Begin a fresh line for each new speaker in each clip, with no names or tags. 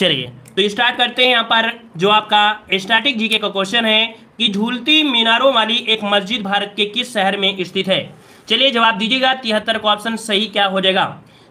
चलिए तो स्टार्ट करते हैं यहाँ पर जो आपका स्टैटिक जीके का क्वेश्चन है कि झूलती मीनारों वाली एक मस्जिद भारत के किस शहर में स्थित है? चलिए जवाब दीजिएगा, तिहत्तर का ऑप्शन सही क्या हो जाएगा?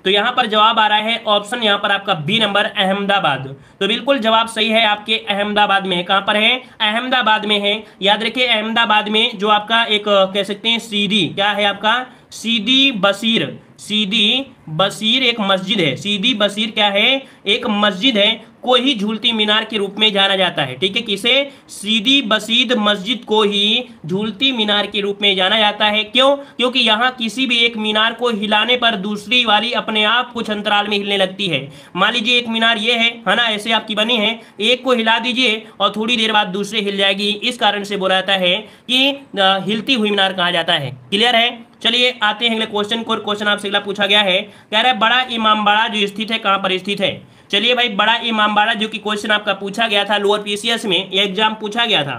तो यहाँ पर जवाब आ रहा है ऑप्शन यहाँ पर आपका बी नंबर अहमदाबाद। तो बिल्कुल जवाब सही है आपके अहमदाबाद में। है कहाँ पर है? अहमदाबाद में है। याद रखिए, अहमदाबाद में जो आपका एक, कह सकते हैं, सीधी, क्या है आपका? सीधी बसीर। सीधी बसीर एक मस्जिद है। सीधी बसीर क्या है? एक मस्जिद है। को ही झूलती मीनार के रूप में जाना जाता है। ठीक है किसे सीधी बसीद मस्जिद को ही झूलती मीनार के रूप में जाना जाता है। क्यों? क्योंकि यहाँ किसी भी एक मीनार को हिलाने पर दूसरी वाली अपने आप कुछ अंतराल में हिलने लगती है। मान लीजिए एक मीनार ये है है ना? ऐसे आपकी बनी है। एक को हिला दीजिए और थोड़ी देर बाद दूसरे हिल जाएगी। इस कारण से बोला जाता है कि हिलती हुई मीनार कहा जाता है। क्लियर है? चलिए आते हैं अगले क्वेश्चन को क्वेश्चन आपसे अगला पूछा गया है। कह रहा है, बड़ा इमामबाड़ा जो स्थित है, कहाँ पर स्थित है? चलिए भाई, बड़ा इमामबाड़ा जो कि क्वेश्चन आपका पूछा गया था लोअर पीसीएस में एग्ज़ाम पूछा गया था।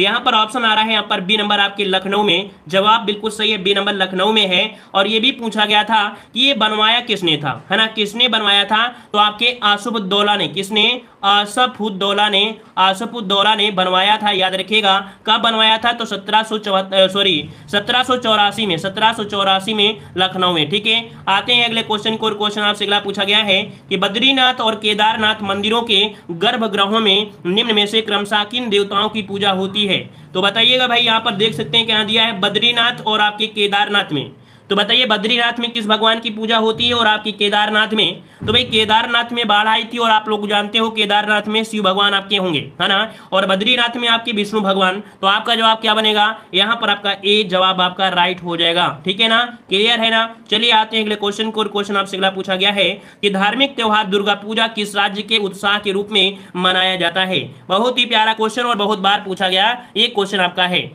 तो यहाँ पर ऑप्शन आ रहा है, यहाँ पर बी नंबर आपके लखनऊ में। जवाब बिल्कुल सही है बी नंबर लखनऊ में है। और ये भी पूछा गया था कि ये बनवाया किसने था, है ना? किसने बनवाया था? तो आपके आसुबुद्दौला ने, किसने? आसफुद्दौला ने आसफुद्दौला ने बनवाया था, याद रखिएगा। कब बनवाया था? तो सत्रह सौ सॉरी सत्रह सौ चौरासी में, सत्रह सौ चौरासी में लखनऊ में, ठीक है? आते हैं अगले क्वेश्चन को क्वेश्चन आपसे अगला पूछा गया है कि बद्रीनाथ और केदारनाथ मंदिरों के गर्भगृहों में निम्न में से क्रमशः किन देवताओं की पूजा होती है? तो बताइएगा भाई, यहाँ पर देख सकते हैं क्या दिया है बद्रीनाथ और आपके केदारनाथ में। तो बताइए, बद्रीनाथ में किस भगवान की पूजा होती है और आपकी केदारनाथ में? तो भाई, केदारनाथ में बाढ़ आई थी और आप लोग जानते हो, केदारनाथ में शिव भगवान आपके होंगे, है ना? और बद्रीनाथ में आपके विष्णु भगवान तो आपका जवाब क्या बनेगा? यहाँ पर आपका ए जवाब आपका राइट हो जाएगा, ठीक है ना? क्लियर है ना? चलिए, आते हैं अगले क्वेश्चन को क्वेश्चन आपसे अगला पूछा गया है कि धार्मिक त्योहार दुर्गा पूजा किस राज्य के उत्साह के रूप में मनाया जाता है? बहुत ही प्यारा क्वेश्चन और बहुत बार पूछा गया, ये क्वेश्चन आपका है।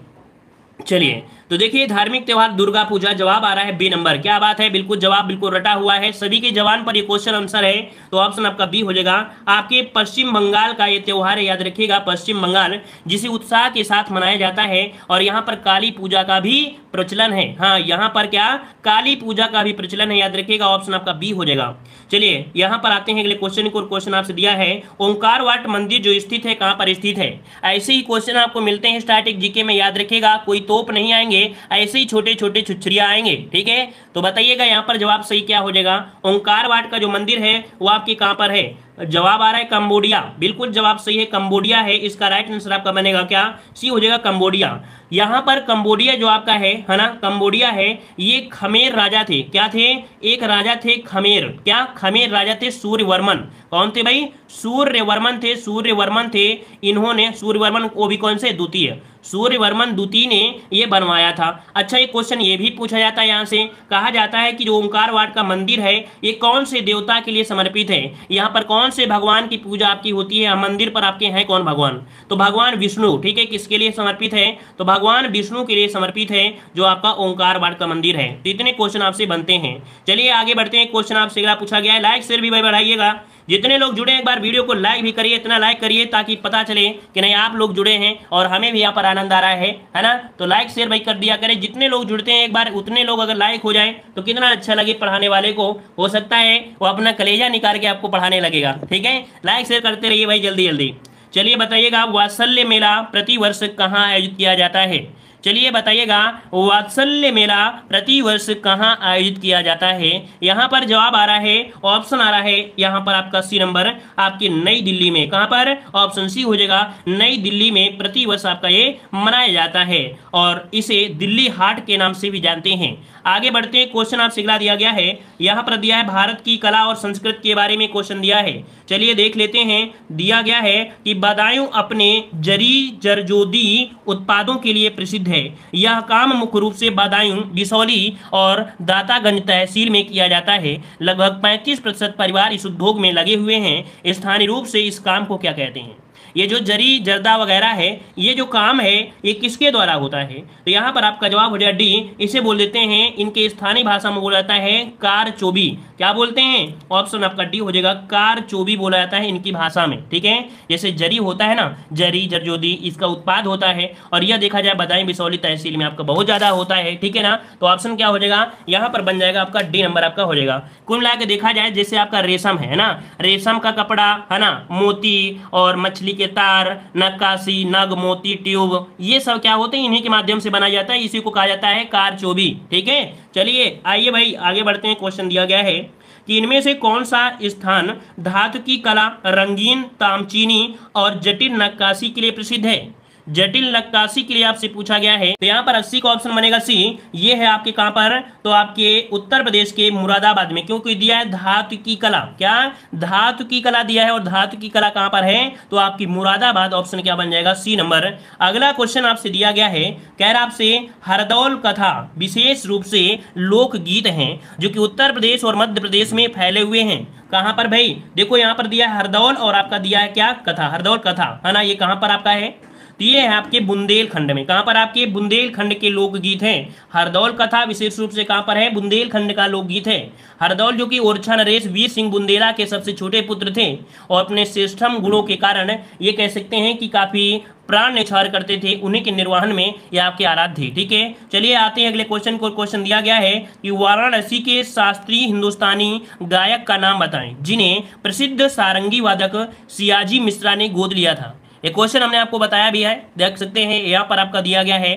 चलिए तो देखिए, धार्मिक त्यौहार, दुर्गा पूजा, जवाब आ रहा है बी नंबर। क्या बात है? बिल्कुल जवाब बिल्कुल रटा हुआ है। सभी के जवान पर ये क्वेश्चन आंसर है तो ऑप्शन आपका बी हो जाएगा। आपके पश्चिम बंगाल का ये त्यौहार है याद रखिएगा, पश्चिम बंगाल, जिसे उत्साह के साथ मनाया जाता है और यहाँ पर काली पूजा का भी प्रचलन है। हाँ यहाँ पर क्या? काली पूजा का भी प्रचलन है, याद रखिएगा ऑप्शन आपका बी हो जाएगा। चलिए, यहाँ पर आते हैं अगले क्वेश्चन को क्वेश्चन आपसे दिया है ओंकार वाट मंदिर जो स्थित है, कहाँ पर स्थित है? ऐसे ही क्वेश्चन आपको मिलते हैं स्टैटिक जीके में, याद रखिएगा, कोई तोप नहीं आएँगे। ऐसे ही छोटे छोटे छुछरिया आएँगे, ठीक है? तो बताइएगा यहाँ पर जवाब सही क्या हो जाएगा? ओंकार वाट का जो मंदिर है, वो आपके कहाँ पर है? जवाब आ रहा है कंबोडिया। बिल्कुल जवाब सही है, कंबोडिया है, इसका राइट आंसर आपका बनेगा क्या? सी हो जाएगा कंबोडिया। यहाँ पर कंबोडिया जो आपका है है ना? कंबोडिया है, ये खमेर राजा थे। क्या थे? एक राजा थे खमेर। क्या? खमेर राजा थे सूर्यवर्मन। कौन थे भाई? सूर्यवर्मन थे सूर्यवर्मन थे। इन्होंने, सूर्यवर्मन वो भी कौन से? द्वितीय। सूर्यवर्मन द्वितीय ने ये बनवाया था। अच्छा एक क्वेश्चन ये भी पूछा जाता है यहाँ से। कहा जाता है कि जो ओंकार वाट का मंदिर है, ये कौन से देवता के लिए समर्पित है? यहाँ पर कौन से भगवान की पूजा आपकी होती है? मंदिर पर आपके हैं कौन भगवान? तो भगवान विष्णु, ठीक है? किसके लिए समर्पित है? तो भगवान विष्णु के लिए समर्पित है, जो आपका ओंकार वाड का मंदिर है। तो इतने क्वेश्चन आपसे बनते हैं। चलिए आगे बढ़ते हैं। क्वेश्चन आपसे पूछा गया है। लाइक शेयर भी भाई बढ़ाइएगा। जितने लोग जुड़े एक बार वीडियो को लाइक भी करिए, इतना लाइक करिए ताकि पता चले कि नहीं आप लोग जुड़े हैं और हमें भी यहाँ पर आनंद आ रहा है है ना? तो लाइक शेयर भाई कर दिया करें। जितने लोग जुड़ते हैं, एक बार उतने लोग अगर लाइक हो जाए तो कितना अच्छा लगे पढ़ाने वाले को। हो सकता है वो अपना कलेजा निकाल के आपको पढ़ाने लगेगा, ठीक है? लाइक शेयर करते रहिए भाई जल्दी जल्दी चलिए बताइएगा वात्सल्य मेला प्रतिवर्ष कहाँ आयोजित किया जाता है? चलिए बताइएगा, वात्सल्य मेला प्रति वर्ष कहाँ आयोजित किया जाता है? यहाँ पर जवाब आ रहा है ऑप्शन आ रहा है, यहाँ पर आपका सी नंबर आपकी नई दिल्ली में। कहाँ पर? ऑप्शन सी हो जाएगा, नई दिल्ली में प्रति वर्ष आपका ये मनाया जाता है। और इसे दिल्ली हाट के नाम से भी जानते हैं। आगे बढ़ते हैं क्वेश्चन आप सिखला दिया गया है। यहाँ पर दिया है, भारत की कला और संस्कृति के बारे में क्वेश्चन दिया है। चलिए देख लेते हैं, दिया गया है कि बदायूं अपने जरी जरजोदी उत्पादों के लिए प्रसिद्ध है। यह काम मुख्य रूप से बदायूं, बिसौली और दातागंज तहसील में किया जाता है। लगभग पैंतीस प्रतिशत परिवार इस उद्योग में लगे हुए हैं। स्थानीय रूप से इस काम को क्या कहते हैं? ये जो जरी, जर्दा वगैरह है, ये जो काम है, ये किसके द्वारा होता है? तो यहाँ पर आपका जवाब हो जाए डी। इसे बोल देते हैं, इनके स्थानीय भाषा में बोला जाता है कार चोबी। क्या बोलते हैं? ऑप्शन आपका डी हो जाएगा, कार चोबी बोला जाता है इनकी भाषा में, ठीक है? जैसे जरी होता है ना, जरी, जरजोदी, इसका उत्पाद होता है। और यह देखा जाए बदाई बिसौली तहसील में आपका बहुत ज़्यादा होता है, ठीक है ना? तो ऑप्शन क्या हो जाएगा? यहाँ पर बन जाएगा आपका डी नंबर आपका हो जाएगा। कुल मिला देखा जाए, जैसे आपका रेशम है ना? रेशम का कपड़ा, है ना? मोती और मछली के तार नक्काशी नग मोती ट्यूब, ये सब क्या होते हैं? इन्हीं के माध्यम से बनाया जाता है, इसी को कहा जाता है कार चोबी ठीक है? चलिए, आइए भाई, आगे बढ़ते हैं क्वेश्चन दिया गया है कि इनमें से कौन सा स्थान धातु की कला, रंगीन, तामचीनी और जटिल नक्काशी के लिए प्रसिद्ध है? जटिल नक्काशी के लिए आपसे पूछा गया है। तो यहाँ पर अस्सी का ऑप्शन बनेगा सी। ये है आपके कहाँ पर? तो आपके उत्तर प्रदेश के मुरादाबाद में। क्योंकि दिया है धातु की कला। क्या? धातु की कला दिया है और धातु की कला कहाँ पर है? तो आपकी मुरादाबाद ऑप्शन क्या बन जाएगा? सी नंबर। अगला क्वेश्चन आपसे दिया गया है। कह रहा आपसे, हरदौल कथा विशेष रूप से लोकगीत हैं, जो कि उत्तर प्रदेश और मध्य प्रदेश में फैले हुए हैं। कहाँ पर भाई? देखो यहाँ पर दिया है हरदौल और आपका दिया है क्या? कथा। हरदौल कथा। है ना? ये कहाँ पर आपका है? तो ये है आपके बुंदेलखंड में। कहाँ पर आपके बुंदेलखंड के लोकगीत हैं? हरदौल कथा विशेष रूप से कहाँ पर है? बुंदेलखंड का लोकगीत है। हरदौल जो कि ओरछा नरेश वीर सिंह बुंदेला के सबसे छोटे पुत्र थे और अपने श्रेष्ठम गुणों के कारण ये कह सकते हैं कि काफ़ी प्राण निछार करते थे उन्हीं के निर्वहन में ये आपके आराध्य ठीक है? चलिए आते हैं अगले क्वेश्चन को। क्वेश्चन दिया गया है कि वाराणसी के शास्त्रीय हिंदुस्तानी गायक का नाम बताएँ, जिन्हें प्रसिद्ध सारंगी वादक सियाजी मिश्रा ने गोद लिया था। ये क्वेश्चन हमने आपको बताया भी है, देख सकते हैं, यहाँ पर आपका दिया गया है।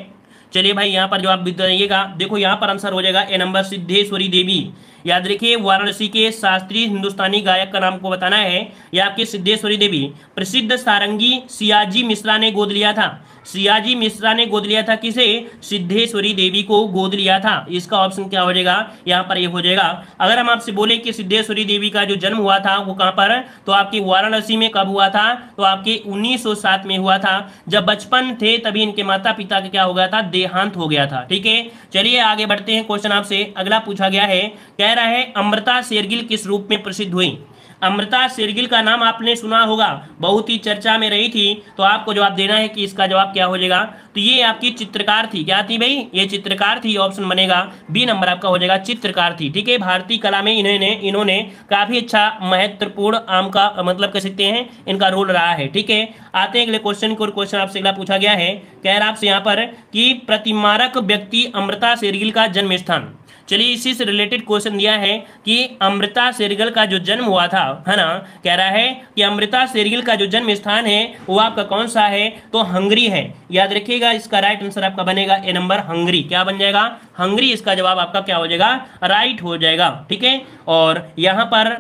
चलिए भाई, यहाँ पर जवाब बताइएगा देखो यहाँ पर आंसर हो जाएगा ए नंबर सिद्धेश्वरी देवी। याद रखिए, वाराणसी के शास्त्रीय हिंदुस्तानी गायक का नाम को बताना है। यह आपके सिद्धेश्वरी देवी, प्रसिद्ध सारंगी सियाजी मिश्रा ने गोद लिया था। सियाजी मिश्रा ने गोद लिया था किसे? सिद्धेश्वरी देवी को गोद लिया था। इसका ऑप्शन क्या हो जाएगा? यहाँ पर ये यह हो जाएगा, अगर हम आपसे बोले कि सिद्धेश्वरी देवी का जो जन्म हुआ था, वो कहाँ पर? तो आपकी वाराणसी में कब हुआ था? तो आपके 1907 में हुआ था। जब बचपन थे, तभी इनके माता पिता का क्या हो गया था? देहांत हो गया था। ठीक है? चलिए आगे बढ़ते हैं क्वेश्चन आपसे। अगला पूछा गया है, कह रहा है, अमृता शेरगिल किस रूप में प्रसिद्ध हुई? अमृता शेरगिल का नाम आपने सुना होगा, बहुत ही चर्चा में रही थी तो आपको जवाब देना है कि इसका जवाब क्या हो जाएगा। तो ये आपकी चित्रकार थी, क्या थी भाई? ये चित्रकार थी ऑप्शन बनेगा बी नंबर आपका हो जाएगा चित्रकार थी, ठीक है? भारतीय कला में इन्होंने इन्होंने काफ़ी अच्छा महत्वपूर्ण आम का मतलब कह सकते हैं, इनका रोल रहा है, ठीक है? आते हैं अगले क्वेश्चन को क्वेश्चन आपसे अगला पूछा गया है। कह रहा आपसे यहाँ पर कि प्रतिमारक व्यक्ति अमृता शेरगिल का जन्म स्थान चलिए इसी से रिलेटेड क्वेश्चन दिया है कि अमृता शेरगिल का जो जन्म हुआ था, है ना? कह रहा है कि अमृता शेरगिल का जो जन्म स्थान है, वो आपका कौन सा है? तो हंगरी है। याद रखिएगा, इसका राइट आंसर आपका बनेगा ए नंबर हंगरी। क्या बन जाएगा? हंगरी, इसका जवाब आपका क्या हो जाएगा? राइट हो जाएगा, ठीक है? और यहाँ पर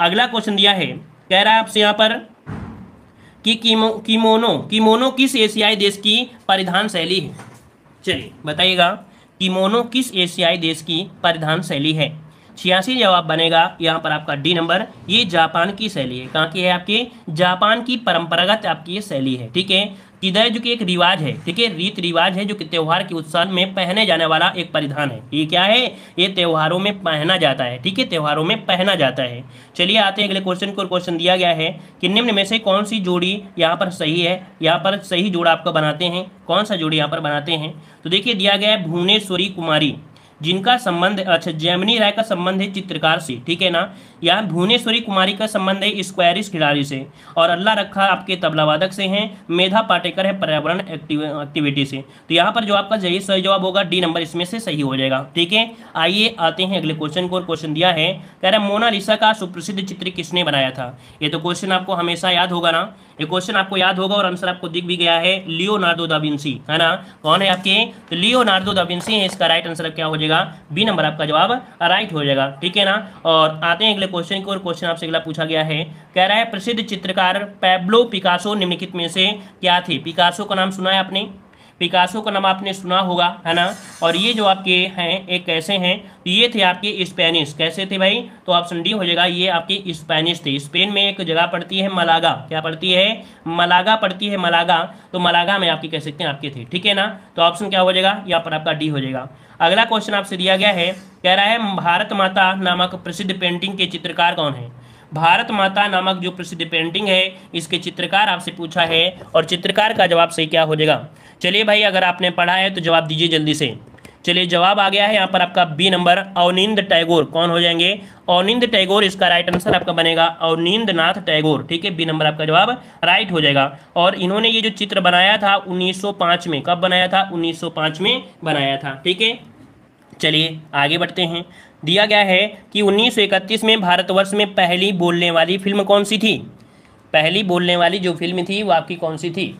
अगला क्वेश्चन दिया है। कह रहा है आपसे यहाँ पर कि कीमो, कीमोनो कीमोनो किस एशियाई देश की परिधान शैली है? चलिए, बताइएगा। किमोनो किस एशियाई देश की परिधान शैली है? छियासी जवाब बनेगा। यहाँ पर आपका डी नंबर ये जापान की शैली है। कहाँ की है आपके? जापान की परंपरागत आपकी ये शैली है। ठीक है? किदय जो कि एक रिवाज है। ठीक है? रीत रिवाज है जो कि त्यौहार के उत्साह में पहने जाने वाला एक परिधान है। ये क्या है? ये त्योहारों में पहना जाता है। ठीक है? त्योहारों में पहना जाता है। चलिए आते हैं अगले क्वेश्चन को। क्वेश्चन दिया गया है कि निम्न में से कौन सी जोड़ी यहाँ पर सही है? यहाँ पर सही जोड़ा आपका बनाते हैं। कौन सा जोड़ी यहाँ पर बनाते हैं? तो देखिए, दिया गया है भुवनेश्वरी कुमारी। जिनका संबंध अच्छा जैमिनी राय का संबंध है चित्रकार से, ठीक है ना? यहाँ भुवनेश्वरी कुमारी का संबंध है स्क्वायरिश खिलाड़ी से। और अल्लाह रखा आपके तबलावादक से हैं, मेधा पाटेकर है पर्यावरण एक्टिविटी से। तो यहाँ पर जो आपका सही सही जवाब होगा, डी नंबर इसमें से सही हो जाएगा, ठीक है? आइए आते हैं अगले क्वेश्चन को क्वेश्चन दिया है, कह रहा है मोनालिसा का सुप्रसिद्ध चित्र किसने बनाया था? ये तो क्वेश्चन आपको हमेशा याद होगा ना? ये क्वेश्चन आपको याद होगा और आंसर आपको दिख भी गया है लियोनार्डो दाविंसी है ना? कौन है आपके? तो लियो दाविंसी है, इसका राइट आंसर क्या हो जाएगा? बी नंबर आपका जवाब राइट हो जाएगा, ठीक है ना? और आते हैं अगले क्वेश्चन की और क्वेश्चन आपसे अगला पूछा गया है, कह रहा है, प्रसिद्ध चित्रकार पैब्लो पिकासो निम्नलिखित में से क्या थे? पिकासो का नाम सुना है आपने? पिकासो का नाम आपने सुना होगा, है ना? और ये जो आपके हैं एक कैसे हैं? तो ये थे आपके स्पेनिश। कैसे थे भाई? तो ऑप्शन डी हो जाएगा, ये आपके स्पेनिश थे। स्पेन में एक जगह पड़ती है मलागा। क्या पड़ती है? मलागा पड़ती है मलागा। तो मलागा में आपके कह सकते हैं, आपके थे। ठीक है ना? तो ऑप्शन क्या हो जाएगा? यहाँ पर आपका डी हो जाएगा। अगला क्वेश्चन आपसे दिया गया है। कह रहा है, भारत माता नामक प्रसिद्ध पेंटिंग के चित्रकार कौन है? भारत माता नामक जो प्रसिद्ध पेंटिंग है, इसके चित्रकार आपसे पूछा है और चित्रकार का जवाब सही क्या हो जाएगा? चलिए भाई, अगर आपने पढ़ा है तो जवाब दीजिए जल्दी से। चलिए, जवाब आ गया है यहाँ पर आपका बी नंबर अवनिंद टैगोर। कौन हो जाएँगे? अवनिंद टैगोर, इसका राइट आंसर आपका बनेगा अवनिंद नाथ टैगोर। ठीक है बी नंबर आपका जवाब राइट हो जाएगा। और इन्होंने ये जो चित्र बनाया था 1905 में, कब बनाया था? 1905 में बनाया था। ठीक है, चलिए आगे बढ़ते हैं। दिया गया है कि 1931 में भारतवर्ष में पहली बोलने वाली फ़िल्म कौन सी थी? पहली बोलने वाली जो फ़िल्म थी, वो आपकी कौन सी थी?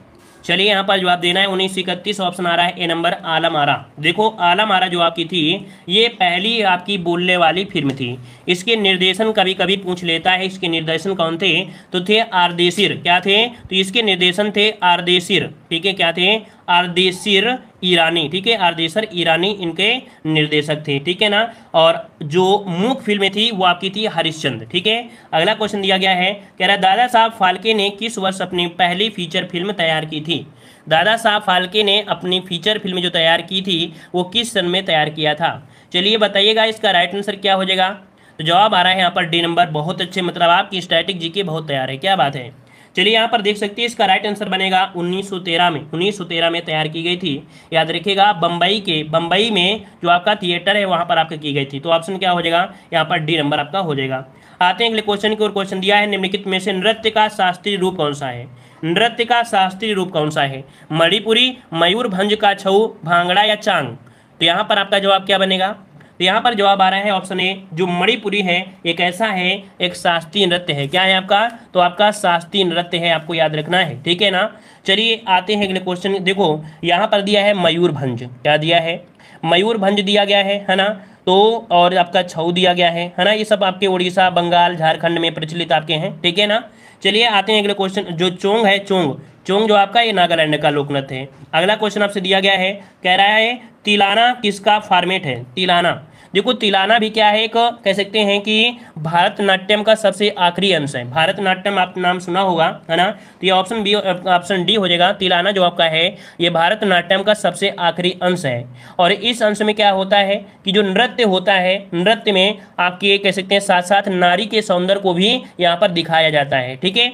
चलिए यहाँ पर जवाब देना है। उन्नीस इकतीस ऑप्शन आ रहा है ए नंबर आलम आरा देखो आलम आरा जो आपकी थी, ये पहली आपकी बोलने वाली फ़िल्म थी। इसके निर्देशन कभी कभी पूछ लेता है, इसके निर्देशन कौन थे? तो थे आरदेसिर क्या थे? तो इसके निर्देशन थे आरदेसिर ठीक है, क्या थे? आरदेसिर ईरानी, ठीक है? आरदेसर ईरानी इनके निर्देशक थे, ठीक है ना? और जो मुख फ़िल्म थी, वो आपकी थी हरिश्चंद्र ठीक है? अगला क्वेश्चन दिया गया है, कह रहा है, दादा साहब फाल्के ने किस वर्ष अपनी पहली फीचर फ़िल्म तैयार की थी? दादा साहब फाल्के ने अपनी फीचर फ़िल्म जो तैयार की थी, वो किस सन में तैयार किया था? चलिए बताइएगा इसका राइट आंसर क्या हो जाएगा? तो जवाब आ रहा है यहाँ पर डी नंबर बहुत अच्छे मतलब आपकी स्टैटिक जीके बहुत तैयार है, क्या बात है? चलिए यहाँ पर देख सकते हैं, इसका राइट आंसर बनेगा 1913 में। 1913 में तैयार की गई थी। याद रखिएगा बम्बई के बम्बई में जो आपका थिएटर है, वहाँ पर आपका की गई थी। तो ऑप्शन क्या हो जाएगा? यहाँ पर डी नंबर आपका हो जाएगा। आते हैं अगले क्वेश्चन की ओर। क्वेश्चन दिया है निम्नलिखित में से, नृत्य का शास्त्रीय रूप कौन सा है? नृत्य का शास्त्रीय रूप कौन सा है? मणिपुरी मयूरभंज का छऊ, भांगड़ा या चांग? तो यहाँ पर आपका जवाब क्या बनेगा? तो यहाँ पर जवाब आ रहा है ऑप्शन ए, जो मणिपुरी है, एक ऐसा है, एक शास्त्रीय नृत्य है। क्या है आपका? तो आपका शास्त्रीय नृत्य है, आपको याद रखना है। ठीक है ना? चलिए आते हैं अगले क्वेश्चन देखो, यहाँ पर दिया है मयूरभंज क्या दिया है? मयूरभंज दिया गया है है ना? तो और आपका छऊ दिया गया है है ना? ये सब आपके उड़ीसा, बंगाल, झारखंड में प्रचलित आपके हैं। ठीक है ना? चलिए आते हैं अगले क्वेश्चन जो चोंग है, चोंग। चोंग जो आपका, ये नागालैंड का लोकनृत्य है। अगला क्वेश्चन आपसे दिया गया है। कह रहा है, तिलाना किसका फॉर्मेट है? तिलाना। देखो, तिलाना भी क्या है एक, कह सकते हैं कि भारतनाट्यम का सबसे आखिरी अंश है। भारतनाट्यम, आप नाम सुना होगा, है ना? तो ये ऑप्शन बी ऑप्शन डी हो जाएगा। तिलाना जो आपका है, ये भारतनाट्यम का सबसे आखिरी अंश है। और इस अंश में क्या होता है कि जो नृत्य होता है, नृत्य में आपके, कह सकते हैं साथ साथ नारी के सौंदर्य को भी यहाँ पर दिखाया जाता है। ठीक है?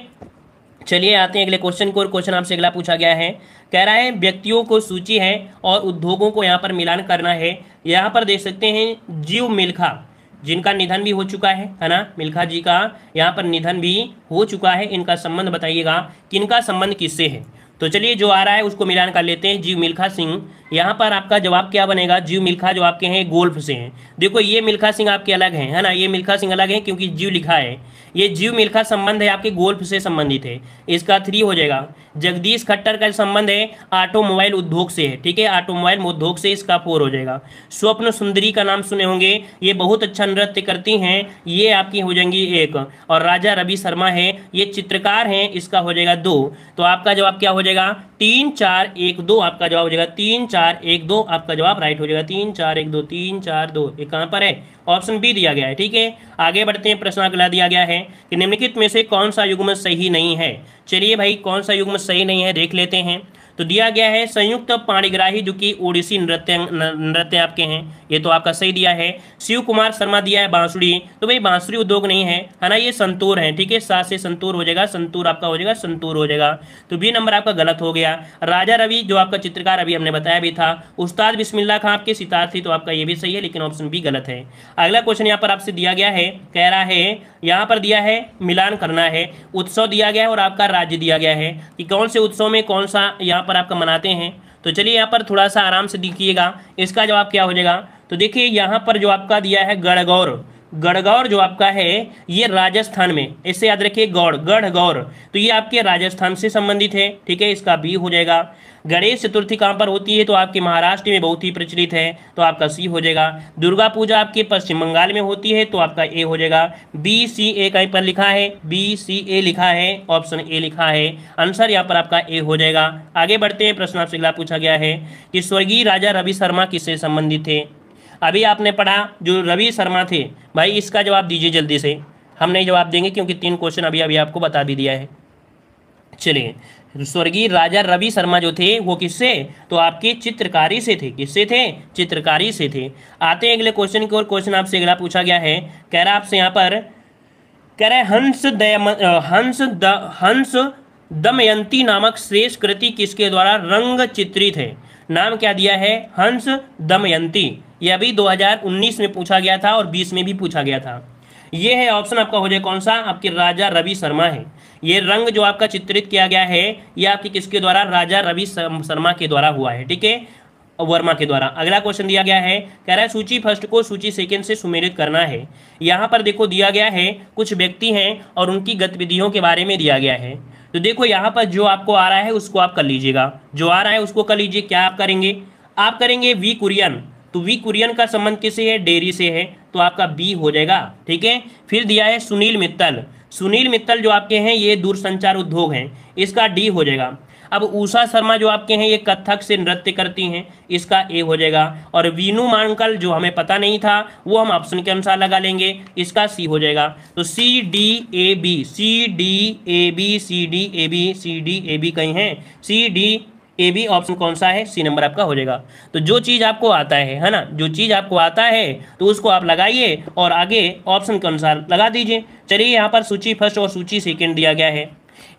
चलिए, आते हैं अगले क्वेश्चन को और क्वेश्चन आपसे अगला पूछा गया है। कह रहा है, व्यक्तियों को सूची है और उद्योगों को यहाँ पर मिलान करना है। यहाँ पर देख सकते हैं जीव मिल्खा, जिनका निधन भी हो चुका है है ना? मिल्खा जी का यहाँ पर निधन भी हो चुका है। इनका संबंध बताइएगा किनका संबंध किससे है? तो चलिए जो आ रहा है उसको मिलान कर लेते हैं जीव मिल्खा सिंह। यहाँ पर आपका जवाब क्या बनेगा? जीव मिल्खा जो आपके हैं, गोल्फ से हैं। देखो, ये मिल्खा सिंह आपके अलग हैं, है ना? ये मिल्खा सिंह अलग है क्योंकि जीव लिखा है। ये जीव मिल्खा संबंध है आपके गोल्फ से संबंधित है। इसका थ्री हो जाएगा। जगदीश खट्टर का संबंध है, ऑटोमोबाइल उद्योग से है, ठीक है? ऑटोमोबाइल उद्योग से इसका फोर हो जाएगा। स्वप्न सुंदरी का नाम सुने होंगे। ये बहुत अच्छा नृत्य करती हैं। ये आपकी हो जाएँगी एक। और राजा रवि शर्मा है। ये चित्रकार हैं, इसका हो जाएगा दो। तो आपका जवाब क्या हो जाएगा? तीन, चार, एक, दो आपका जवाब हो जाएगा। तीन, चार, एक, दो आपका जवाब राइट हो जाएगा। तीन, चार, एक, दो, तीन, चार, दो। ये कहाँ पर है? ऑप्शन बी दिया गया है, ठीक है? आगे बढ़ते हैं, प्रश्न अगला दिया गया है कि निम्नलिखित में से कौन सा युग्म सही नहीं है? चलिए भाई, कौन सा युग्म सही नहीं है, देख लेते हैं। तो दिया गया है संयुक्त पाणिग्राही, जो कि ओडिसी नृत्य नृत्य आपके हैं। ये तो आपका सही दिया है। शिव कुमार शर्मा दिया है बांसुड़ी तो भाई बांसुड़ी उद्योग नहीं है। है ना, ये संतूर है, ठीक है? सात से संतूर हो जाएगा, संतूर आपका हो जाएगा, संतूर हो जाएगा। तो बी नंबर आपका गलत हो गया। राजा रवि, जो आपका चित्रकार अभी हमने बताया भी था, उस्ताद बिस्मिल्ला खां आपके सितार थी तो आपका ये भी सही है, लेकिन ऑप्शन बी गलत है। अगला क्वेश्चन यहाँ पर आपसे दिया गया है। कह रहा है, यहाँ पर दिया है, मिलान करना है। उत्सव दिया गया है और आपका राज्य दिया गया है। कि कौन से उत्सव में कौन सा यहाँ पर आपका मनाते हैं? तो चलिए यहाँ पर थोड़ा सा आराम से दिखिएगा। इसका जवाब क्या हो जाएगा? तो देखिए यहाँ पर जो आपका दिया है गढ़गौर गढ़गौर जो आपका है, ये राजस्थान में इससे याद रखिए गौड़ गढ़गौर तो ये आपके राजस्थान से संबंधित है, ठीक है, इसका बी हो जाएगा। गणेश चतुर्थी कहाँ पर होती है तो आपके महाराष्ट्र में बहुत ही प्रचलित है तो आपका सी हो जाएगा। दुर्गा पूजा आपके पश्चिम बंगाल में होती है तो आपका ए हो जाएगा। बी, सी, ए कहीं पर लिखा है, बी, सी, ए लिखा है, ऑप्शन ए लिखा है, आंसर यहाँ पर आपका ए हो जाएगा। आगे बढ़ते हैं, प्रश्न आपसे पूछा गया है कि स्वर्गीय राजा रवि शर्मा किससे संबंधित थे अभी आपने पढ़ा जो रवि शर्मा थे, भाई इसका जवाब दीजिए जल्दी से। हम नहीं जवाब देंगे क्योंकि तीन क्वेश्चन अभी अभी आपको बता भी दिया है। चलिए, स्वर्गीय राजा रवि शर्मा जो थे, वो किससे? तो आपके चित्रकारी से थे। किससे थे? चित्रकारी से थे। आते हैं अगले क्वेश्चन की ओर। क्वेश्चन आपसे अगला पूछा गया है। कह रहा आपसे यहाँ पर, कह रहे हंस दयम हंस द हंस दमयंती नामक श्रेष्ठ कृति किसके द्वारा रंग चित्रित है? नाम क्या दिया है? हंस दमयंती। यह अभी 2019 में पूछा गया था और 20 में भी पूछा गया था। ये है ऑप्शन आपका हो जाए कौन सा? आपके राजा रवि शर्मा है। ये रंग जो आपका चित्रित किया गया है, ये आपके किसके द्वारा? राजा रवि शर्मा के द्वारा हुआ है, ठीक है? वर्मा के द्वारा। अगला क्वेश्चन दिया गया है, कह रहा है, सूची फ़र्स्ट को सूची सेकंड से सुमेलित करना है। यहाँ पर देखो, दिया गया है, कुछ व्यक्ति हैं और उनकी गतिविधियों के बारे में दिया गया है। तो देखो, यहाँ पर जो आपको आ रहा है, उसको आप कर लीजिएगा। जो आ रहा है, उसको कर लीजिए। क्या आप करेंगे? आप करेंगे वी कुरियन। तो वी कुरियन का संबंध किसे है? डेयरी से है। तो आपका बी हो जाएगा। ठीक है? फिर दिया है सुनील मित्तल। सुनील मित्तल जो आपके हैं, ये दूरसंचार उद्योग हैं। इसका डी हो जाएगा। अब उषा शर्मा जो आपके हैं, ये कथक से नृत्य करती हैं। इसका ए हो जाएगा। और वीनू मांकल जो हमें पता नहीं था, वो हम ऑप्शन के अनुसार लगा लेंगे। इसका सी हो जाएगा। तो C, D, A, B. C, D, A, B, C, D, A, B, C, D, A, B कहीं हैं। C, D A B option कौन सा है? सी नंबर आपका हो जाएगा। तो जो चीज़ आपको आता है है ना? जो चीज़ आपको आता है तो उसको आप लगाइए और आगे ऑप्शन के अनुसार लगा दीजिए। चलिए यहाँ पर सूची फ़र्स्ट और सूची सेकेंड दिया गया है।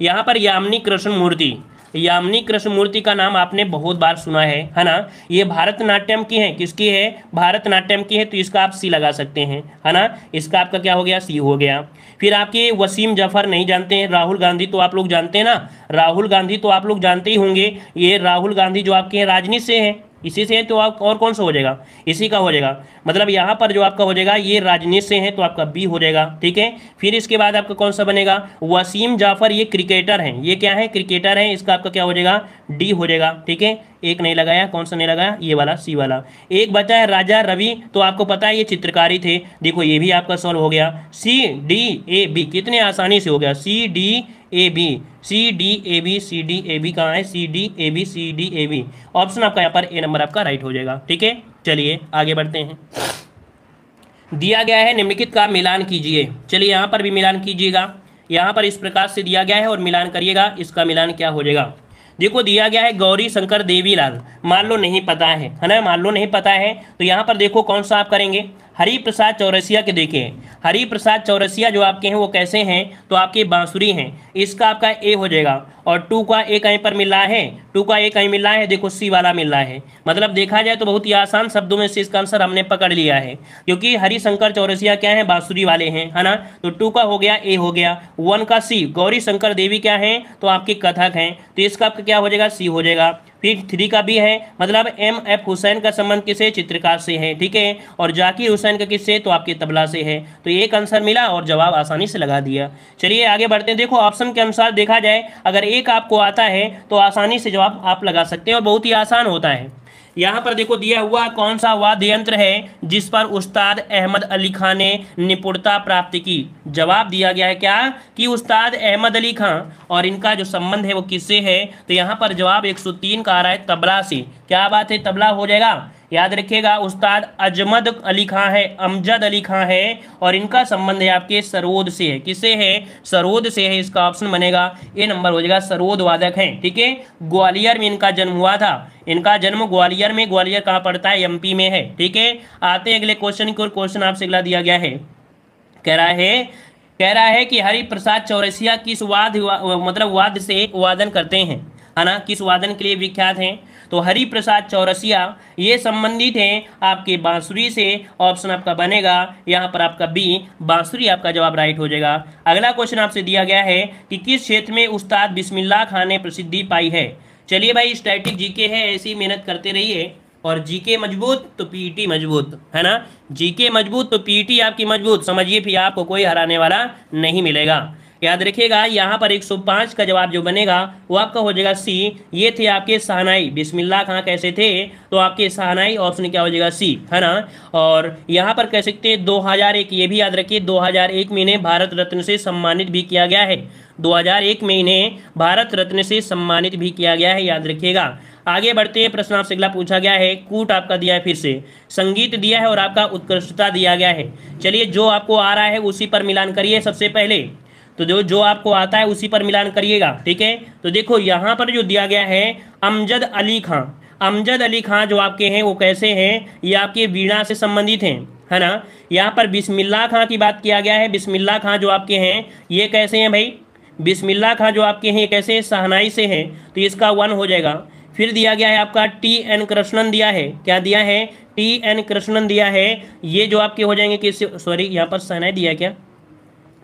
यहाँ पर यामिनी कृष्ण मूर्ति। यामिनी कृष्ण मूर्ति का नाम आपने बहुत बार सुना है है ना? ये भारतनाट्यम की है। किसकी है? भारतनाट्यम की है तो इसका आप सी लगा सकते हैं, है ना? इसका आपका क्या हो गया? सी हो गया। फिर आपके वसीम ज़फ़र नहीं जानते हैं, राहुल गांधी तो आप लोग जानते हैं ना? राहुल गांधी तो आप लोग जानते ही होंगे। ये राहुल गांधी जो आपके हैं, राजनीति से हैं। इसी से है तो आप और कौन सा हो जाएगा? इसी का हो जाएगा। मतलब यहाँ पर जो आपका हो जाएगा, ये राजनीत से है तो आपका बी हो जाएगा, ठीक है? फिर इसके बाद आपका कौन सा बनेगा? वसीम जाफ़र, ये क्रिकेटर हैं। ये क्या है? क्रिकेटर है। इसका आपका क्या हो जाएगा? डी हो जाएगा, ठीक है? एक नहीं लगाया, कौन सा नहीं लगाया? ये वाला, सी वाला। एक बचा है राजा रवि तो आपको पता है ये चित्रकारी थे। देखो, ये भी आपका सॉल्व हो गया। सी, डी, ए, बी, कितने आसानी से हो गया। C, D, A, B. C D A B C D A B कहाँ है? C D A B C D A B option आपका यहाँ पर ए नंबर आपका राइट हो जाएगा, ठीक है? चलिए, आगे बढ़ते हैं। दिया गया है निम्नलिखित का मिलान कीजिए। चलिए, यहाँ पर भी मिलान कीजिएगा। यहाँ पर इस प्रकार से दिया गया है और मिलान करिएगा, इसका मिलान क्या हो जाएगा? देखो, दिया गया है गौरी शंकर देवीलाल। मान लो नहीं पता है है ना? मान लो नहीं पता है तो यहाँ पर देखो कौन सा आप करेंगे? हरि प्रसाद चौरसिया के देखिए हरि प्रसाद चौरसिया जो आपके हैं, वो कैसे हैं? तो आपके बांसुरी हैं। इसका आपका ए हो जाएगा और टू का ए कहीं पर मिल रहा है? टू का ए कहीं मिल है? देखो, सी वाला मिल रहा है। मतलब देखा जाए तो बहुत ही आसान शब्दों में से इसका आंसर हमने पकड़ लिया है। क्योंकि हरिशंकर चौरसिया क्या है? बांसुरी वाले हैं, है ना? तो टू का हो गया, ए हो गया। वन का सी गौरी शंकर देवी क्या है? तो आपके कथक हैं। तो इसका आपका क्या हो जाएगा? सी हो जाएगा। फिर थ्री का भी है मतलब एम एफ़ हुसैन का संबंध किसे? चित्रकार से है, ठीक है? और जाकिर हुसैन का किससे? तो आपके तबला से है। तो एक आंसर मिला और जवाब आसानी से लगा दिया। चलिए आगे बढ़ते हैं। देखो, ऑप्शन के अनुसार देखा जाए, अगर एक आपको आता है तो आसानी से जवाब आप लगा सकते हैं और बहुत ही आसान होता है। यहाँ पर देखो दिया हुआ कौन सा वाद्य यंत्र है जिस पर उस्ताद अहमद अली खां ने निपुणता प्राप्त की? जवाब दिया गया है क्या? कि उस्ताद अहमद अली खां। और इनका जो संबंध है वो किससे है? तो यहाँ पर जवाब 103 का आ रहा है तबला से। क्या बात है? तबला हो जाएगा। याद रखिएगा, उस्ताद अजमद अली खां है, अमजद अली खां है, और इनका संबंध है आपके सरोद से है। किससे है? सरोद से है, इसका ऑप्शन बनेगा। ये नंबर हो जाएगा सरोद वादक है, ठीक है? ग्वालियर में इनका जन्म हुआ था। इनका जन्म ग्वालियर में, ग्वालियर कहाँ पड़ता है? एमपी में है, ठीक है? आते अगले क्वेश्चन की और क्वेश्चन आपसे अगला दिया गया है। कह रहा है, कह रहा है कि हरि प्रसाद चौरसिया किस वाद मतलब वाद से वादन करते हैं? है ना? किस वादन के लिए विख्यात हैं? तो हरि प्रसाद चौरसिया, ये संबंधित हैं आपके बांसुरी से ऑप्शन आपका बनेगा, यहाँ पर आपका बी बांसुरी आपका जवाब राइट हो जाएगा। अगला क्वेश्चन आपसे दिया गया है कि किस क्षेत्र में उस्ताद बिस्मिल्लाह खान ने प्रसिद्धि पाई है? चलिए भाई स्टैटिक जीके है, ऐसी मेहनत करते रहिए। और जीके मज़बूत तो पीटी मज़बूत, है ना? जीके मज़बूत तो पीटी आपकी मज़बूत, समझिए फिर आपको कोई हराने वाला नहीं मिलेगा। याद रखिएगा, यहाँ पर 105 का जवाब जो बनेगा, वो आपका हो जाएगा सी। ये थे आपके सहनाई। बिस्मिल्लाह खां कैसे थे? तो आपके सहनाई ऑप्शन क्या हो जाएगा सी, है ना? और यहाँ पर कह सकते हैं 2001 ये भी याद रखिए 2001 में इन्हें भारत रत्न से सम्मानित भी किया गया है। 2001 में इन्हें भारत रत्न से सम्मानित भी किया गया है, याद रखिएगा। आगे बढ़ते हैं, प्रश्न आपसे अगला पूछा गया है, कूट आपका दिया है फिर से। संगीत दिया है और आपका उत्कृष्टता दिया गया है। चलिए, जो आपको आ रहा है, उसी पर मिलान करिए सबसे पहले। तो जो जो आपको आता है उसी पर मिलान करिएगा, ठीक है? तो देखो, यहाँ पर जो दिया गया है, अमजद अली खां। अमजद अली खां जो आपके हैं, वो कैसे हैं? ये आपके वीणा से संबंधित हैं, है ना? यहाँ पर बिस्मिल्ला खां की बात किया गया है। बिस्मिल्ला खां जो आपके हैं, ये कैसे हैं भाई? बिस्मिल्ला खां जो आपके हैं कैसे सहनाई से हैं। तो इसका वन हो जाएगा। फिर दिया गया है आपका टी एन कृष्णन दिया है। क्या दिया है? टी एन कृष्णन दिया है। ये जो आपके हो जाएँगे किस सॉरी, यहाँ पर सहनाई दिया क्या?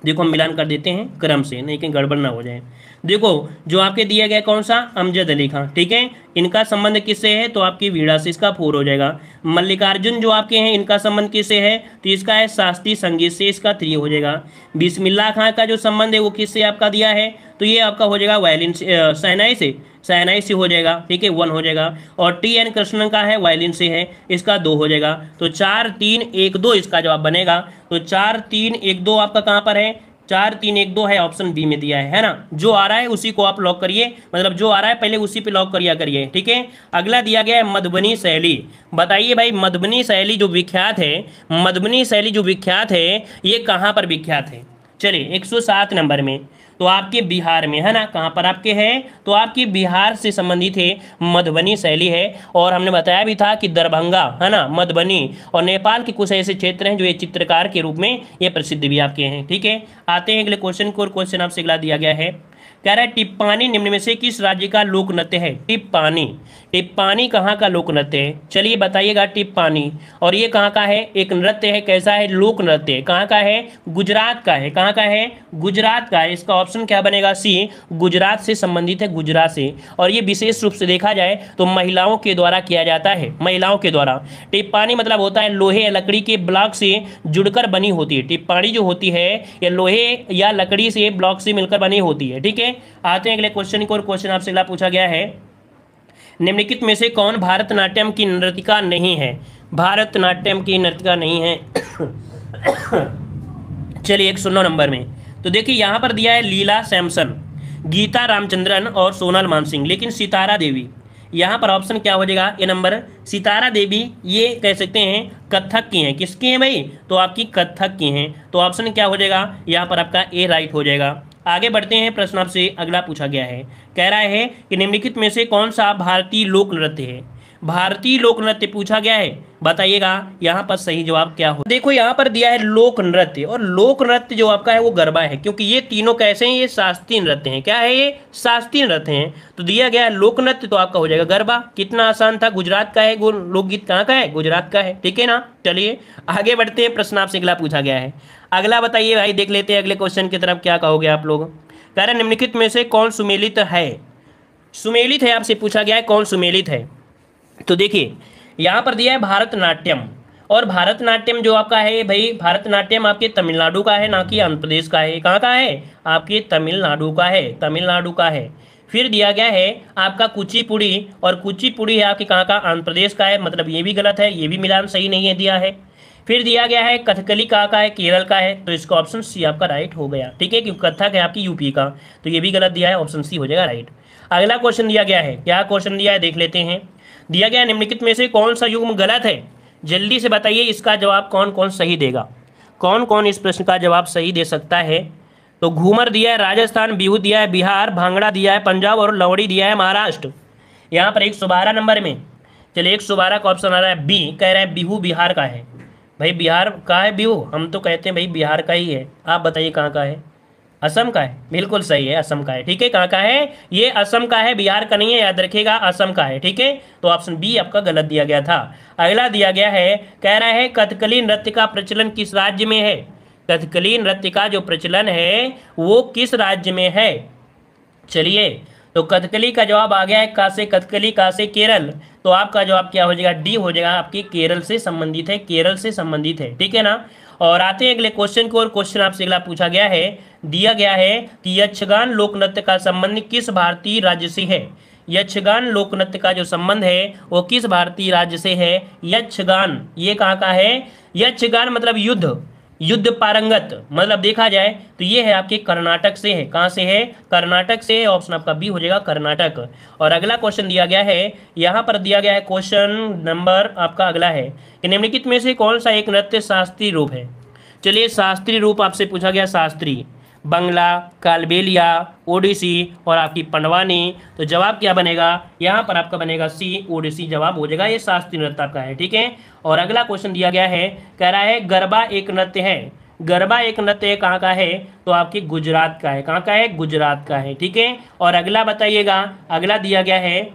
देखो हम मिलान कर देते हैं, क्रम से, नहीं कहीं गड़बड़ ना हो जाए। देखो, जो आपके दिया गया कौन सा? अमजद अली खान, ठीक है? इनका संबंध किससे है? तो आपकी वीड़ा से इसका फोर हो जाएगा। मल्लिकार्जुन जो आपके हैं, इनका संबंध किससे है? तो इसका है शास्त्रीय संगीत से इसका थ्री हो जाएगा। बिस्मिल्ला खान का जो संबंध है, वो किससे आपका दिया है? तो ये आपका हो जाएगा वायलिन सहनाई से। सहनाई से हो जाएगा, ठीक है? वन हो जाएगा। और टी एन कृष्णन का है वायलिन से है, इसका दो हो जाएगा। तो चार तीन एक दो इसका जवाब बनेगा। तो चार तीन एक दो आपका कहाँ पर है? चार तीन एक दो है ऑप्शन बी में दिया है है ना? जो आ रहा है उसी को आप लॉक करिए। मतलब जो आ रहा है, पहले उसी पे लॉक करिया करिए, ठीक है? अगला दिया गया है मधुबनी शैली। बताइए भाई, मधुबनी शैली जो विख्यात है, मधुबनी शैली जो विख्यात है, ये कहाँ पर विख्यात है? चलिए 107 नंबर में। तो आपके बिहार में, है ना? कहाँ पर आपके हैं? तो आपके बिहार से संबंधित है, मधुबनी शैली है। और हमने बताया भी था कि दरभंगा, है ना? मधुबनी और नेपाल के कुछ ऐसे क्षेत्र हैं जो ये चित्रकार के रूप में ये प्रसिद्ध भी आपके हैं, ठीक है? आते हैं अगले क्वेश्चन को और क्वेश्चन आपसे अगला दिया गया है। कह रहा है, टिप्पानी निम्न में से किस राज्य का लोक नृत्य है? टिप्पानी। टिप्पानी कहाँ का लोक नृत्य है? चलिए बताइएगा टिप्पानी। और ये कहाँ का है? एक नृत्य है, कैसा है? लोक नृत्य कहाँ का है? गुजरात का है। कहाँ का है? गुजरात का है। इसका ऑप्शन क्या बनेगा? सी, गुजरात से संबंधित है, गुजरात से। और ये विशेष रूप से देखा जाए तो महिलाओं के द्वारा किया जाता है। महिलाओं के द्वारा। टिप्पानी मतलब होता है, लोहे या लकड़ी के ब्लॉक से जुड़कर बनी होती है। टिप्पानी जो होती है, या लोहे या लकड़ी से ब्लॉक से मिलकर बनी होती है। ठीक है? आते हैं, अगले क्वेश्चन को और क्वेश्चन आपसे अगला पूछा गया है। निम्नलिखित में से कौन भारतनाट्यम की नृतिका नहीं है? भारतनाट्यम की नृतिका नहीं है। चलिए एक सुनो नंबर में। तो देखिए, यहाँ पर दिया है लीला सैमसन, गीता रामचंद्रन और सोनल मानसिंह, लेकिन सितारा देवी। यहाँ पर ऑप्शन क्या हो जाएगा? ये नंबर, सितारा देवी ये कह सकते हैं, कथक की हैं। किसकी हैं भाई? तो आपकी कथक की हैं। तो ऑप्शन क्या हो जाएगा? यहाँ पर आपका ए राइट हो जाएगा। आगे बढ़ते हैं प्रश्न आपसे, अगला पूछा गया है। कह रहा है कि निम्नलिखित में से कौन सा भारतीय लोक नृत्य है? भारतीय लोक नृत्य पूछा गया है। बताइएगा यहाँ पर सही जवाब क्या हो। देखो, यहाँ पर दिया है लोक नृत्य और लोक नृत्य जो आपका है वो गरबा है, क्योंकि ये तीनों कैसे हैं, ये शास्त्रीय नृत्य हैं। क्या है ये? शास्त्रीय नृत्य हैं। तो दिया गया है लोक नृत्य तो आपका हो जाएगा गरबा। कितना आसान था, गुजरात का है लोकगीत कहाँ का है? गुजरात का है। ठीक है ना? चलिए, आगे बढ़ते हैं, प्रश्न आपसे अगला पूछा गया है। अगला बताइए भाई, देख लेते हैं अगले क्वेश्चन की तरफ़ क्या कहोगे आप लोग। कह रहे निम्नलिखित में से कौन सुमेलित है? सुमेलित है आपसे पूछा गया है, कौन सुमेलित है? तो देखिए यहाँ पर दिया है भारतनाट्यम। और भारतनाट्यम जो आपका है, भाई, भारतनाट्यम आपके तमिलनाडु का है, ना कि आंध्र प्रदेश का है। कहाँ का है? आपके तमिलनाडु का है, तमिलनाडु का है। फिर दिया गया है आपका कुचिपुड़ी, और कुचिपुड़ी है आपके कहाँ का? आंध्र प्रदेश का है। मतलब ये भी गलत है, ये भी मिलान सही नहीं है दिया है। फिर दिया गया है कथकली कहाँ का है, केरल का है। तो इसका ऑप्शन सी आपका राइट हो गया। ठीक है, क्योंकि कथक है आपकी यूपी का। तो ये भी गलत दिया है ऑप्शन सी हो जाएगा राइट अगला क्वेश्चन दिया गया है। क्या क्वेश्चन दिया है? देख लेते हैं। दिया गया निम्नलिखित में से कौन सा युग्म गलत है? जल्दी से बताइए, इसका जवाब कौन कौन सही देगा? कौन कौन इस प्रश्न का जवाब सही दे सकता है? तो घूमर दिया है राजस्थान, बिहू दिया है बिहार, भांगड़ा दिया है पंजाब और लवड़ी दिया है महाराष्ट्र। यहाँ पर एक सौ बारह नंबर में, चलिए एक सौ बारह का ऑप्शन आ रहा है बी, कह रहे हैं बिहू बिहार का है। भाई बिहार का है बिहू? हम तो कहते हैं भाई बिहार का ही है। आप बताइए कहाँ का है? असम का है। बिल्कुल सही है, असम का है। ठीक है, कहाँ का है? ये असम का है, बिहार का नहीं है, याद रखिएगा, असम का है। ठीक है? तो ऑप्शन बी आपका गलत दिया गया था। अगला दिया गया है, कह रहा है, कथकली नृत्य का प्रचलन किस राज्य में है? कथकली नृत्य का जो प्रचलन है, वो किस राज्य में है? चलिए तो कथकली का जवाब आ गया है का से? कथकली का से? केरल। तो आपका जवाब क्या हो जाएगा? डी हो जाएगा, आपकी केरल से संबंधित है, केरल से संबंधित है। ठीक है ना? और आते हैं अगले क्वेश्चन को और क्वेश्चन आपसे अगला पूछा गया है दिया गया है कि यक्षगान लोक नृत्य का संबंध किस भारतीय राज्य से है। यक्षगान लोक नृत्य का जो संबंध है, वो किस भारतीय राज्य से है? यक्षगान, ये कहाँ का है? यक्षगान मतलब युद्ध युद्ध पारंगत मतलब देखा जाए तो ये है आपके कर्नाटक से है। कहाँ से है? कर्नाटक से है ऑप्शन आपका बी हो जाएगा कर्नाटक। और अगला क्वेश्चन दिया गया है, यहाँ पर दिया गया है क्वेश्चन नंबर आपका अगला है कि निम्नलिखित में से कौन सा एक नृत्य शास्त्रीय रूप है? चलिए शास्त्रीय रूप आपसे पूछा गया शास्त्रीय बंगला, कालबेलिया, ओडिसी और आपकी पंडवानी। तो जवाब क्या बनेगा? यहाँ पर आपका बनेगा सी, ओडिसी जवाब हो जाएगा। ये शास्त्रीय नृत्य आपका है, ठीक है? और अगला क्वेश्चन दिया गया है, कह रहा है, गरबा एक नृत्य है। गरबा एक नृत्य कहाँ का है? तो आपकी गुजरात का है। कहाँ का है? गुजरात का है, ठीक है? और अगला बताइएगा। अगला दिया गया है,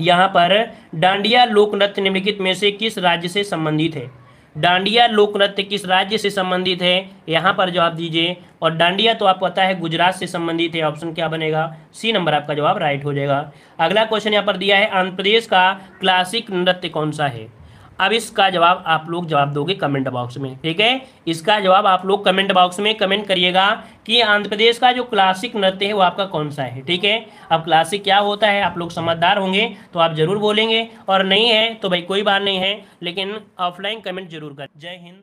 यहाँ पर डांडिया लोक नृत्य निम्नलिखित में से किस राज्य से संबंधित है? डांडिया लोक नृत्य किस राज्य से संबंधित है? यहाँ पर जवाब दीजिए। और डांडिया तो आपको पता है गुजरात से संबंधित है। ऑप्शन क्या बनेगा? सी नंबर आपका जवाब राइट हो जाएगा। अगला क्वेश्चन यहाँ पर दिया है, आंध्र प्रदेश का क्लासिक नृत्य कौन सा है? अब इसका जवाब आप लोग जवाब दोगे कमेंट बॉक्स में, ठीक है? इसका जवाब आप लोग कमेंट बॉक्स में कमेंट करिएगा कि आंध्र प्रदेश का जो क्लासिक नृत्य है वो आपका कौन सा है, ठीक है? अब क्लासिक क्या होता है, आप लोग समझदार होंगे तो आप ज़रूर बोलेंगे। और नहीं है तो भाई कोई बात नहीं है, लेकिन ऑफलाइन कमेंट ज़रूर कर। जय हिंद।